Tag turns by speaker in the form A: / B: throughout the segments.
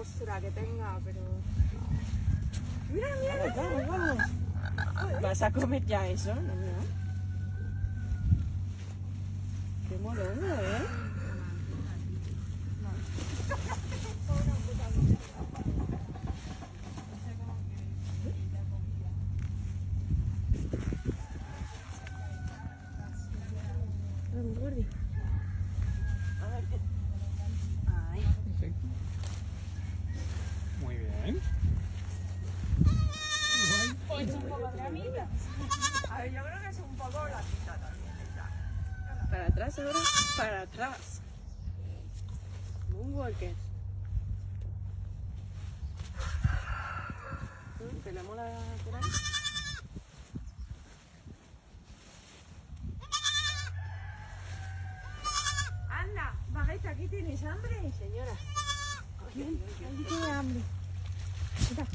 A: postura que tenga, pero... Mira, mira,
B: Vamos, vamos, vamos. ¿Vas a comer ya eso, niño? Qué molón, ¿eh? Vamos, Gordi. Ay.
C: Perfecto. Muy bien. Guay.
A: A ver, yo creo que es un poco la cita también.
B: Para atrás ahora, para atrás. Moonwalker. Mm, ¿Te la por ahí?
A: Anda, Bagueta, ¿aquí tienes hambre?
B: Señora.
A: ¿Quién? Aquí tiene hambre. Mira,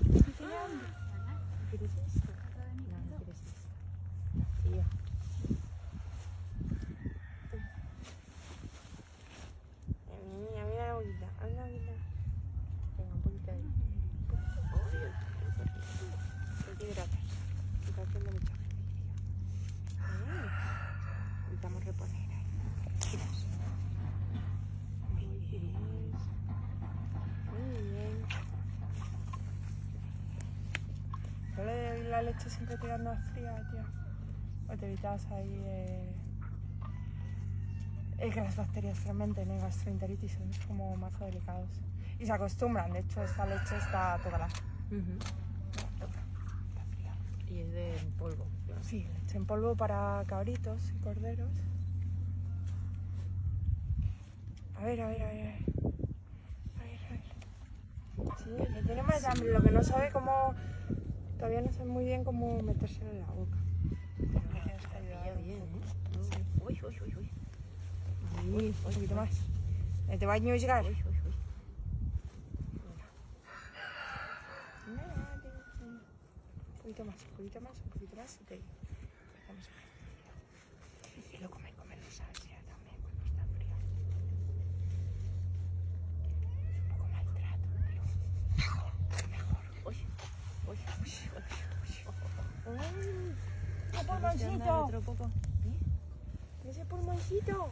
B: la
A: leche siempre tirando a fría, tío. O te evitas ahí eh... Es que las bacterias fermenten en gastroenteritis, son como más delicados. Y se acostumbran, de hecho esta leche está toda la... Está fría.
B: Y es de polvo.
A: Sí, leche en polvo para cabritos y corderos. A ver, a ver, a ver. A ver, a ver. Sí, que tiene más hambre, lo que no sabe cómo... Todavía no sabe muy bien cómo metérselo en la boca. Pero
B: bien. ¿eh? Uy, uy, uy, uy.
A: Uy, un poquito más. ¿Te va a llegar?
B: Uy, uy, uy.
A: Un poquito más, un poquito más, un poquito más. y te- Vamos a ver. Y lo comer, comer no sabes ya también cuando está frío. Es un poco maltrato, pero mejor.
B: Uy, uy, uy, uy.
A: ¡Ay! ¡Qué
B: Vamos a andar
A: pulmoncito!
B: otro poco.
A: ¡Ese pulmoncito!